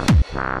Bye.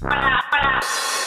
Para, para.